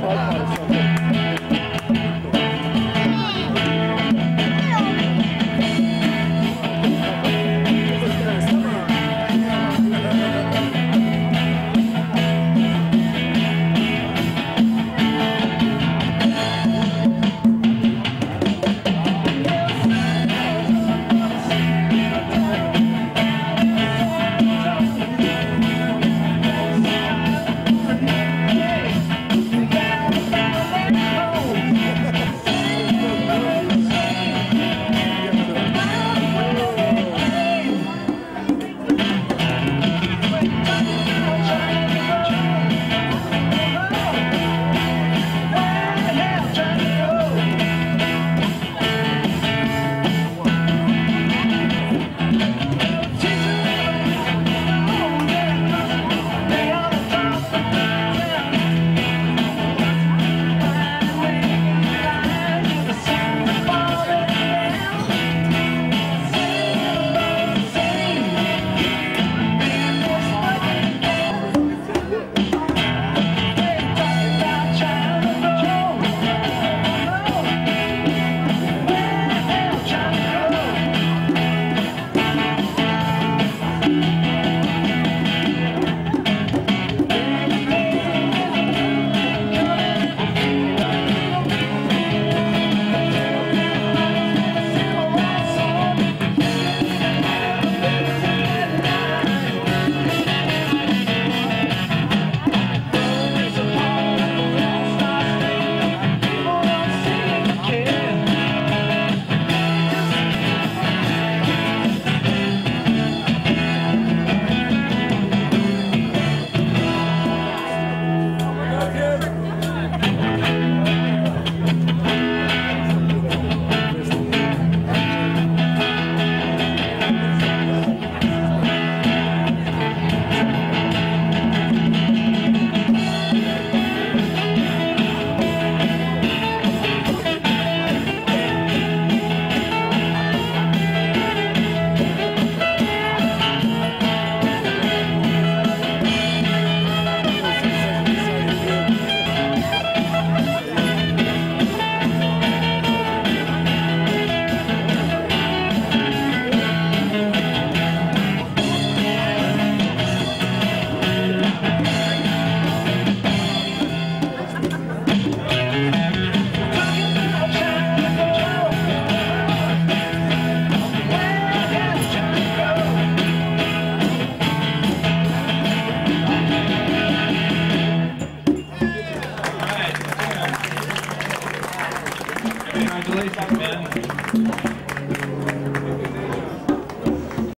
Thank you. Congratulations, man.